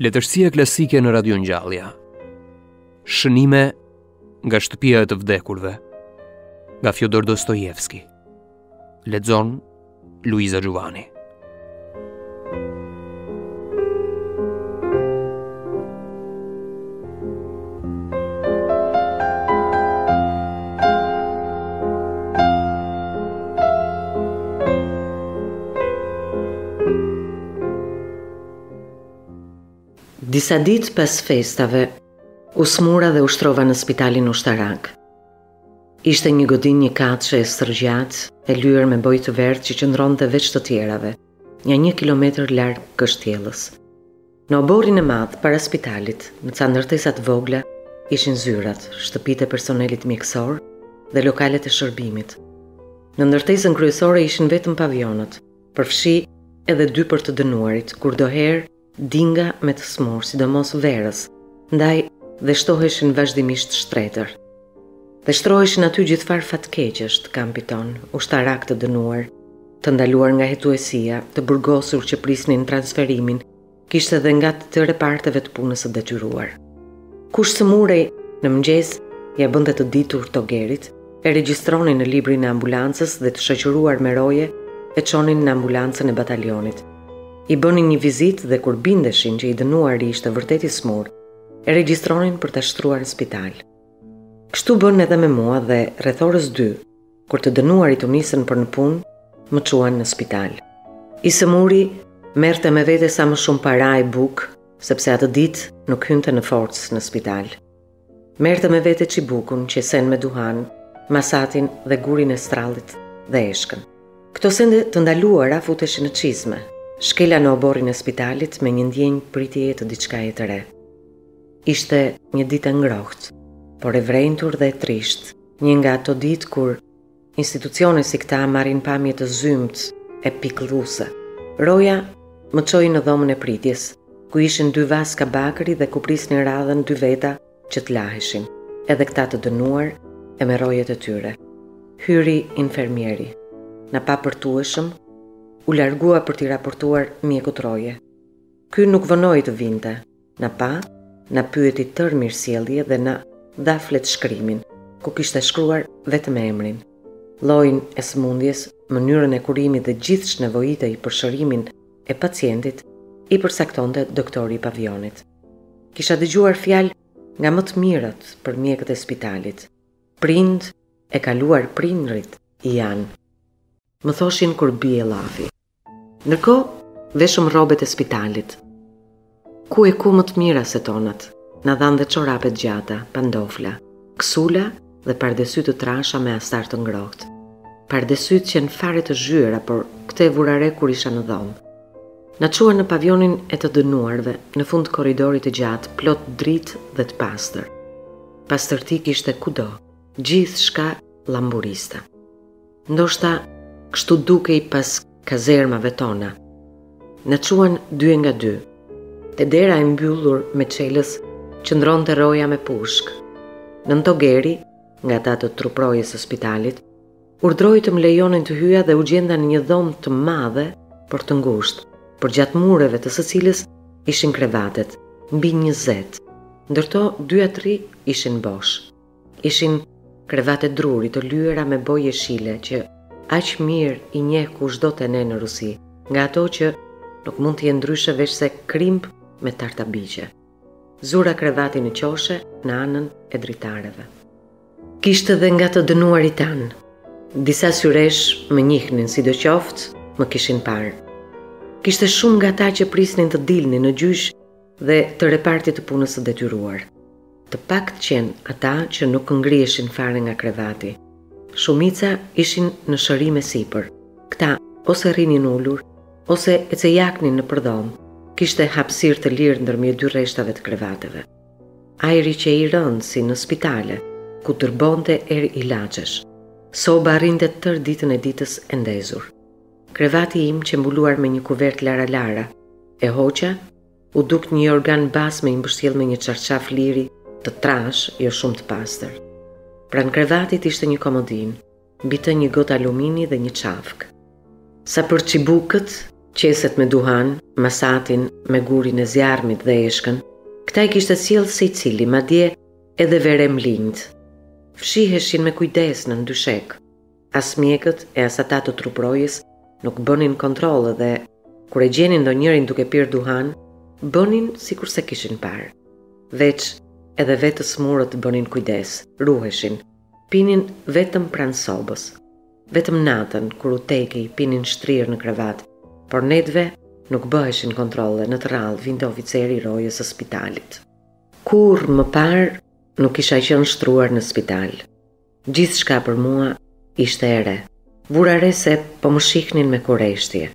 Letërsia klasike në Radio Ngjallja. Shënime nga shtëpia e të vdekurve. Nga Fjodor Dostojevski. Lexon Luiza Xhuvani. Disa ditë pas festave, u smura dhe u shtrova në spitalin ushtarak. Ishte një godinë njëkatëshe e stërgjatë, e lyer me bojë të verdhë që qëndronte veç të tjerave, nja një kilometër larg kështjellës. Në oborrin e madh, para spitalit, në ca ndërtesa të vogla, ishin zyrat, shtëpitë e personelit mjekësor dhe lokalet e shërbimit. Në ndërtesën kryesore ishin vetëm pavionët, përfshi edhe dy për të dënuarit, kurdoherë Dinga me të smur, sidomos verës, ndaj dhe shtoheshin vazhdimisht shtretër. Dhe shtroheshin aty gjithfarë fatkeqësh të kampit tonë, ushtarakë të dënuar, të ndaluar nga hetuesia, të burgosur që prisnin transferimin, kishte dhe nga të reparteve të punës së detyruar. Kush sëmurej në mëngjes ia bënte të ditur togerit, e regjistronin në librin e ambulancës dhe të shoqëruar me roje e çonin në ambulancën e batalionit. I bënin një vizitë dhe kur bindeshin që i dënuari ishte vërtet i smur, e regjistronin për ta shtruar në spital. Kështu bënë edhe me mua dhe rreth orës dy, kur të dënuarit u nisën për në punë, më çuan në spital. I sëmuri merrte me vete sa më shumë para e bukë, sepse atë ditë nuk hynte në forcë në spital. Merrte me vete çibukun, qesen me duhan, masatin dhe gurin e strallit dhe eshkën. Këto sende të ndaluara futeshin në çizme. Shkela në oborrin e spitalit me një ndjenjë pritjeje të diçkaje të re. Ishte një ditë e ngrohtë, por e vrenjtur dhe e trishtë, një nga ato ditë kur, Institucione si këta marrin pamje të zymtë e pikëlluese. Roja më çoi në dhomën e pritjes, ku ishin dy vaska bakri dhe ku prisnin radhën dy veta që të laheshin, edhe këta të dënuar e me rojet e tyre. Hyri infermieri. Na pa përtueshëm, u largua për t'i raportuar mjekut roje. Ky nuk vonoi të vinte. Na pa, na pyeti tërë mirësjellje dhe na dha fletëshkrimin, ku kishte shkruar vetëm emrin, llojin e sëmundjes, mënyrën e kurimit dhe gjithë ç'nevojitej për shërimin e pacientit, i përcaktonte doktori i pavionit. Kisha dëgjuar fjalë nga më të mirat për mjekët e spitalit. Prind e kaluar prindërit i janë, më thoshin kur binte llafi. Ndërkohë, veshëm rrobet e spitalit. Ku e ku më të mira se tonat. Na dhanë dhe çorape të gjata, pandofla, ksula dhe pardesy të trasha me astar të ngrohtë. Pardesytë qenë fare të zhyera, por këtë e vura re kur isha në dhomë. Na çuan në pavionin e të dënuarve, në fund të korridorit të gjatë, plot dritë dhe të pastër. Pastërti kishte kudo, gjithçka llamburiste. Ndoshta kështu dukej pas kazermave tona. Na çuan dy e nga dy. Te dera e mbyllur me çelës qëndronte roja me pushkë. Nëntogeri, nga ata të truprojës së spitalit, urdhroi të më lejonin të hyja dhe u gjenda në një dhomë të madhe por të ngushtë, përgjatë mureve të së cilës ishin krevatet, mbi njëzet, ndër to dy a tri ishin bosh. Ishin krevate druri të lyera me bojë jeshile që aq mirë i njeh kushdo te ne në Rusi, nga ato që nuk mund të jenë ndryshe veçse krimb e tartabiqe. Zura krevatin në qoshe në anën e dritareve. Kishte dhe nga të dënuarit tanë. Disa syresh më njihnin sidoqoftë më kishin parë. Kishte shumë nga ata që prisnin të dilnin në gjyq dhe të repartit të punës së detyruar. Të paktë qenë ata që nuk ngriheshin fare nga krevati. Shumica ishin në shërim e sipër. Këta ose rrinin ulur, ose ecejaknin nëpër dhomë, kishte hapësirë të lirë ndërmjet dy rreshtave të krevateve. Ajri qe i rëndë si në spitale, kutërbonte erë ilaçesh. Soba rrinte tërë ditën e ditës e ndezur. Krevati im qe mbuluar me një kuvertë lara-lara, e hoqa U duk një jorgan basme i mbështjellë me një çarçaf liri të trashë, jo shumë të pastër. Pranë krevatit ishte një komodinë, mbi të një gotë alumini dhe një çafkë. Sa për çibukët, qeset me duhan, masatin me gurin e zjarmit dhe eshkën, këto i kishte sjellë sejcili, madje edhe veremlinjtë. Fshiheshin me kujdes nën dyshekë. As mjekët e as ata të truprojës nuk bënin kontrolle dhe, kur e gjenin ndonjërin duke pirë duhan, bënin sikur s'e kishin parë. Veç, edhe vetë të sëmurët bënin kujdes, ruheshin, pinin vetëm pranë sobës. Vetëm natën, kur u tekej, pinin shtrirë në krevat, por netëve nuk bëheshin kontrolle, në të rrallë vinte oficeri i rojës së spitalit. Kurrë më parë nuk kisha qenë shtruar në spital. Gjithçka për mua ishte e re. Vura re se po më shihnin me kureshtje.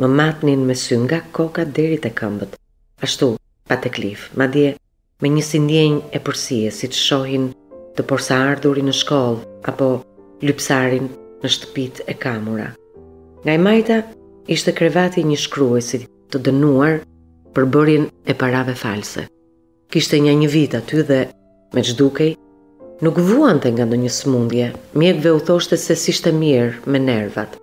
Më matnin me sy nga koka deri te këmbët, ashtu, pa teklif, madje me një si ndjenjë epërsie siç shohin të porsaardhurin në shkollë apo lypsarin në shtëpitë e kamura. Nga e majta ishte krevati i një shkruesi të dënuar për bërjen e parave false. Kishte nja një vit aty dhe, me ç'dukej, nuk vuante nga ndonjë sëmundje, mjekëve u thoshte se s'ishte mirë me nervat.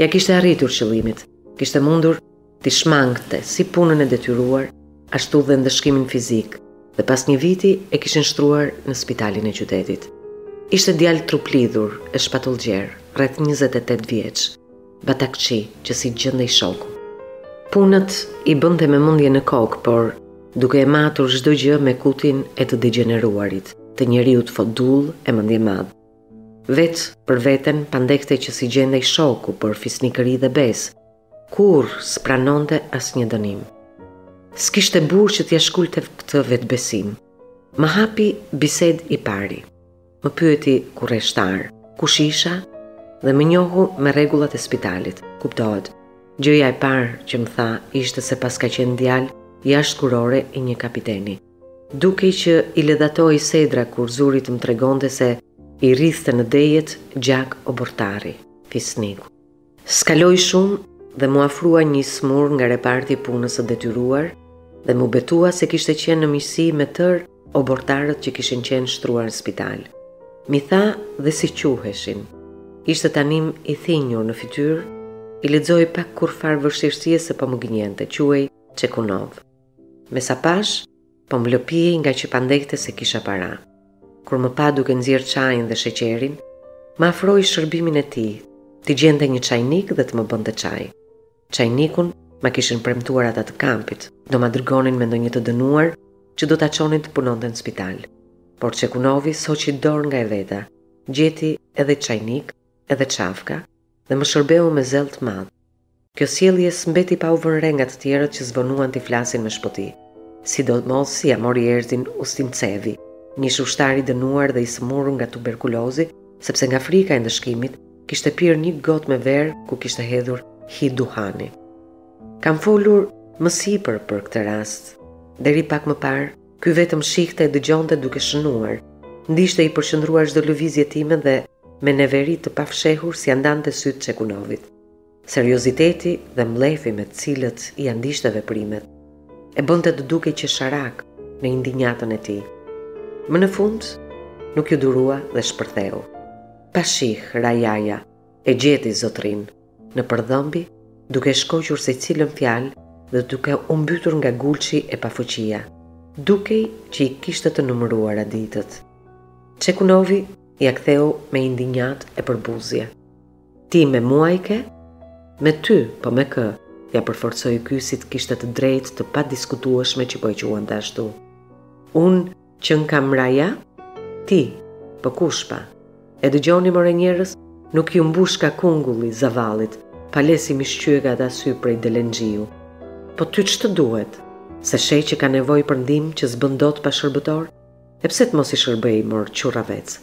Ia kishte arritur qëllimit, kishte mundur t'i shmangte si punën e detyruar, ashtu dhe ndëshkimin fizik dhe pas një viti e kishin shtruar në spitalin e qytetit. Ishte djalë truplidhur e shpatullgjer, rreth njëzet e tetë vjeç. Batakçi, që s'i gjendej shoku. Punët i bënte me mendje në kokë, por duke e matur çdo gjë me kutin e të degjeneruarit, të njeriut fodull e mendjemadh. Vetë për veten pandehte që s'i gjendej shoku për fisnikëri dhe besë, kurrë s'pranonte asnjë dënim. S'kishte burrë që t'ia shkulte këtë vetëbesim. Më hapi bisedë i pari. Më pyeti kureshtar, kush isha dhe më njohu me rregullat e spitalit, kuptohet. Gjëja e parë që më tha ishte se paska qenë djalë jashtëkurore i një kapiteni. Dukej që i ledhatohej sedra kur zuri të më tregonte se i rridhte në dejet gjak oborrtari, fisniku. S'kaloi shumë dhe m'u afrua një i sëmurë nga reparti i punës së detyruar dhe m'u betua se kishte qenë në miqësi me tërë oborrtarët që kishin qenë shtruar në spital. M'i tha dhe si quheshin. Ishte tanimë i thinjur, në fytyrë i lexoje pa kurrfarë vështirësie se po më gënjente, quhej Çekunov. Me sa pashë, Po më lëpihej ngaqë pandehte se kisha para. Kur më pa duke nxjerrë çajin dhe sheqerin, më afroi shërbimin e tij, të gjente një çajnik dhe të më bënte çaj. Çajnikun ma kishin premtuar ata të kampit, do ma dërgonin me ndonjë të dënuar që do ta çonin të punonte në spital. Por Çekunovi s'hoqi dorë nga e veta, gjeti edhe çajnik, edhe çafka dhe më shërbeu me zell të madh. Kjo sjellje s'mbeti pa u vënë re nga të tjerët që s'vonuan t'i flasin me shpoti. Sidomos ia mori erëzin Ustjancevi, një ish ushtar i dënuar dhe i sëmurur nga tuberkulozi, sepse nga frika e ndëshkimit, kishte pirë një gotë me verë ku kishte hedhur hi duhani. Kam folur më sipër për këtë rast. Deri pak më parë, ky vetëm shihte e dëgjonte duke shënuar. Ndiqte i përqëndruar çdo lëvizje time dhe me neveri të pafshehur s'ia ndante sytë Çekunovit. Serioziteti dhe mllefi me të cilët ia ndiqte veprimet, e bënte të dukej qesharak në indinjatën e tij. Më në fund, nuk iu durua dhe shpërtheu. Pa shih, Rajaja e gjeti zotërinë nëpërdhëmbi duke shkoqur secilën fjalë dhe duke u mbytur nga gulçi e pafuqia. Dukej që i kishte të numëruara ditët. Çekunovi ia ktheu me indinjatë e përbuzje. Ti me mua e ke? Me ty, po me kë? ia përforcoi ky si të kishte të drejtë të padiskutueshme që po e quante ashtu. Unë qënkam raja? Ti, po kush pa? E dëgjoni more njerëz, nuk iu mbushka kungulli zavallit, pale si m'i shqyeka ata sy prej delenxhiu. Po ty ç'të duhet? S'e sheh që ka nevojë për ndihmë që s'bën dot pa shërbëtor? E pse të mos i shërbej mor qurravec?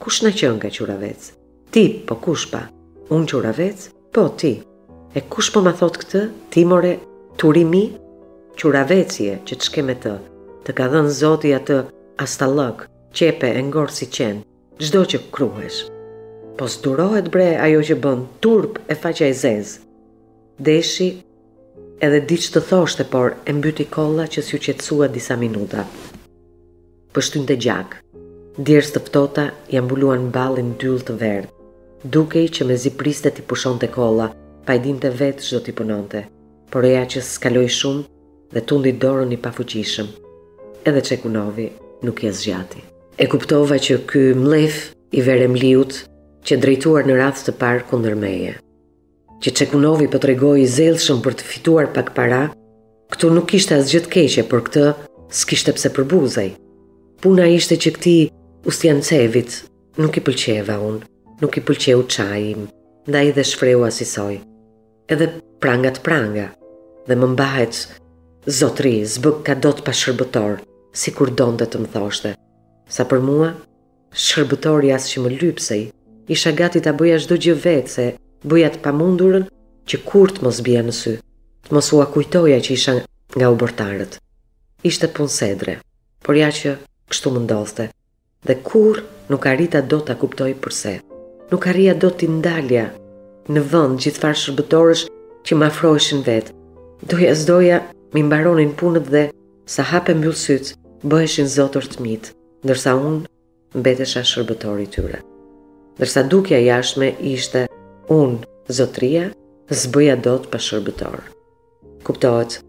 Kush na qënka qurravec? Ti, po kush pa? Unë qurravec? Po, ti. E kush po ma thotë këtë? Ti, more, turi mi? Qurravec je, që ç'ke me të. Të ka dhënë Zoti atë hastallëk, qepe e ngordh si qen, ç'do që kruhesh. Po s'durohet bre ajo që bën, turp e faqja e zezë. Deshi edhe diç të thoshte, por e mbyti kolla që s'iu qetësua disa minuta. Pështynte gjak. Djersë të ftohta ia mbuluan ballin dyll të verdhë. Dukej që mezi priste t'i pushonte kolla, pa e dinte vetë ç'do t'i punonte. Por ja që s'kaloi shumë dhe tundi dorën i pafuqishëm. Edhe Çekunovi nuk ia zgjati. E kuptova që ky mllef i veremliut qe drejtuar në radhë të parë kundër meje. që Çekunovi po tregohej i zellshëm për të fituar pak para, këtu nuk kishte asgjë të keqe për këtë, s'kishte pse përbuzej. Puna ishte që këtij Ustjancevit nuk i pëlqeva unë, nuk i pëlqeu çaji im, ndaj dhe shfreu asisoj. Edhe prangat pranga, dhe më mbahet zotëri, s'bëka dot pa shërbëtor, sikur donte të më thoshte. Sa për mua, Shërbëtori as që më lypsej, isha gati ta bëja çdo gjë vetë se bëja të pamundurën që kurrë të mos bija në sy, të mos ua kujtoja që isha nga oborrtarët. Ishte punë sedre, por ja që kështu më ndodhte dhe kurrë nuk arrita dot ta kuptoj përse. Nuk arrija dot t'i ndalja në vend gjithfarë shërbëtorësh që m'afroheshin vet. Doja s'doja m'i mbaronin punët dhe sa hap e mbyll sytë, bëheshin zotër të mitë. ndërsa unë mbetesha shërbëtor i tyre. Ndërsa dukja e jashtme ishte unë, zotëria, s'bëja dot pa shërbëtor. Kuptohet,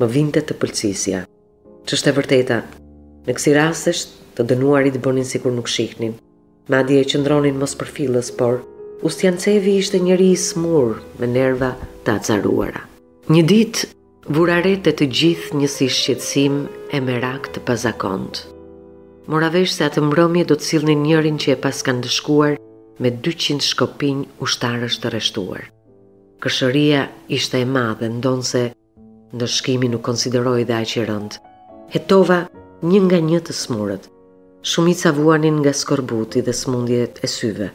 më vinte të pëlcisja. Ç'është e vërteta, në kësi rastesh të dënuarit bënin sikur nuk shihnin, madje qëndronin mos përfillës, por Ustjancevi ishte njeri i sëmurë me nerva të acaruara. Një ditë Vura re te të gjithë një si shqetësim e merak të pazakontë. Mora vesh se atë mbrëmje do të sillnin njërin që e paskan ndëshkuar me dyqind shkopinj ushtarësh të rreshtuar. Kërshëria ishte e madhe, ndonëse ndëshkimi nuk konsiderohej dhe aq i rëndë. Hetova një nga një të sëmurët. Shumica vuanin nga skorbuti dhe sëmundjet e syve.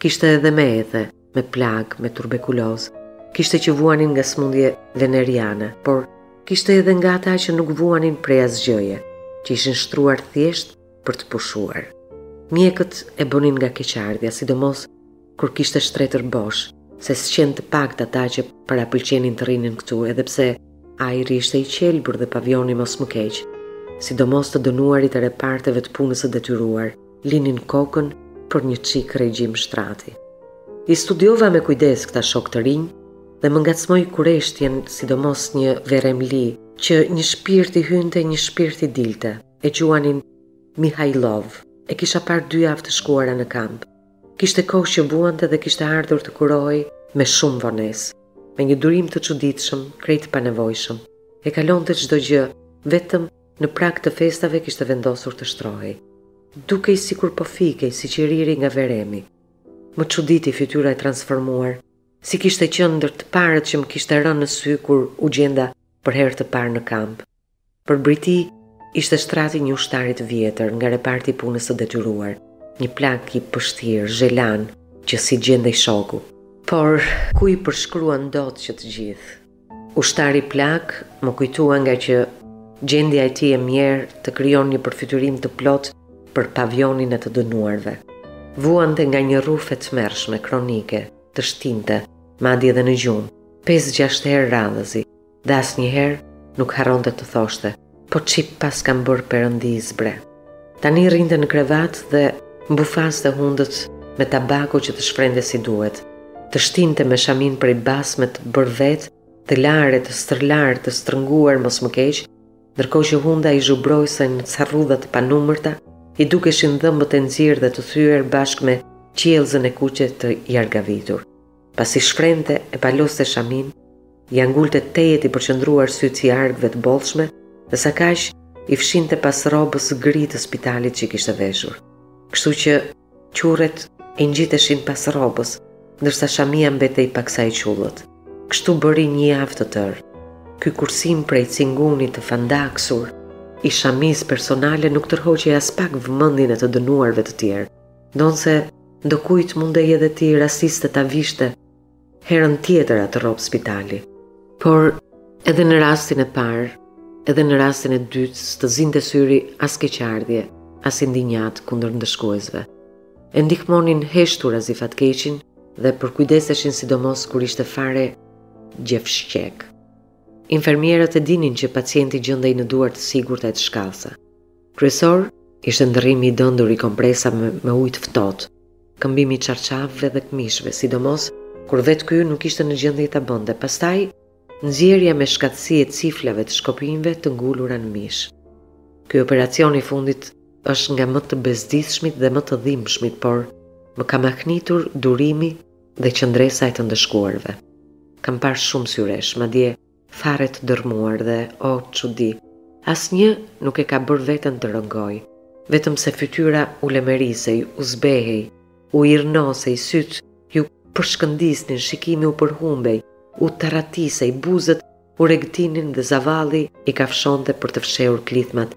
Kishte edhe me ethe, me plagë, me turbekulozë, kishte që vuanin nga sëmundje veneriane, por kishte edhe nga ata që nuk vuanin prej asgjëje, që ishin shtruar thjesht për të pushuar. Mjekët e bënin nga keqardhja, sidomos kur kishte shtretër bosh, se s'qenë të paktë ata që parapëlqenin të rrinin këtu, edhe pse ajri ishte i qelbur dhe pavioni mos më keq, sidomos të dënuarit e reparteve të punës së detyruar, linin kokën për një çikë regjim shtrati. I studiova me kujdes këta shokë të rinj dhe më ngacmoi kureshtjen sidomos një veremli që një shpirt i hynte një shpirt i dilte. E quanin Mihajlov. E kisha parë dy javë të shkuara në kamp. Kishte kohë që vuante dhe kishte ardhur të kurohej me shumë vonesë. Me një durim të çuditshëm, krejt panevojshëm. E kalonte çdo gjë, vetëm Në prag të festave kishte vendosur të shtrohej. Dukej sikur po fikej, si qiriri nga veremi. Më çuditi fytyra e transformuar, si kishte qenë ndër të parët që më kishte rënë në sy kur u gjenda për herë të parë në kamp. Përbri tij ishte shtrati i një ushtari të vjetër nga reparti i punës së detyruar, një plak i pështirë, zhelan, që s'i gjendej shoku. Por, ku i përshkruan dot që të gjithë? Ushtari plak m'u kujtua ngaqë gjendja e tij e mjerë të krijon një përfytyrim të plotë për pavionin e të dënuarve. Vuante nga një rrufë e tmerrshme, kronike, teshtinte, madje dhe në gjumë, pesë-gjashtë herë radhazi, dhe asnjëherë nuk harronte të thoshte, Po ç'i paskam bërë perëndisë, bre. Tani rrinte në krevat dhe mbufaste hundët me tabaku që të shfrynte si duhet, të shtinte me shaminë prej basme të bërë vetë, të larë, të stërlarë, të strënguar mos më keq, ndërkohë që hunda i zhubrosej në ca rrudha të panumërta, i dukeshin dhëmbët e nxirë dhe të thyer bashkë me qiellzën e kuqe të jargavitur. Pasi shfrynte e paloste shaminë, ia ngulte tejet i përqendruar sytë jargëve të bollshme dhe sakaq i fshinte pas rrobës gri të spitalit që kishte veshur. Kështu që qurret i ngjiteshin pas rrobës, ndërsa shamia mbetej pakëz e qullët. Kështu bëri një javë të tërë. Ky kursim prej cinguni të fandaksur i shamisë personale nuk tërhoqi aspak vëmendjen e të dënuarve të tjerë, Ndonëse ndëkujt mundej edhe t'i rastiste ta vishte herën tjetër atë rrobë spitali. Por edhe në rastin e parë, edhe në rastin e dytë s'të zinte syri as keqardhje, as indinjatë kundër ndëshkuesve. E ndihmonin heshturazi fatkeqin dhe përkujdeseshin sidomos kur ishte fare xhevshek. Infermierët e dinin që pacienti gjendej në duar të sigurta e të shkathëta. Kryesore ishte ndërrimi i dëndur i kompresave me ujë të ftohtë, këmbimi i çarçafëve dhe këmishëve, sidomos kur vetë ky nuk ishte në gjendje ta bënte, pastaj nxjerrja me shkathtësi e ciflave të shkopinjve të ngulura në mish. Ky operacion i fundit është nga më të bezdisshmit dhe më të dhimbshmit, por më ka mahnitur durimi dhe qëndresa e të ndëshkuarve. Kam parë shumë syresh, madje Fare të dërrmuar dhe, o, çudi, asnjë nuk e ka bërë veten të rënkojë, vetëm se fytyra u lemerisej, u zbehej, u irrnosej, sytë i përshkëndisnin, shikimi u përhumbej, u tërratisej, buzët u regëtinin dhe zavalli i kafshonte për të fshehur klithmat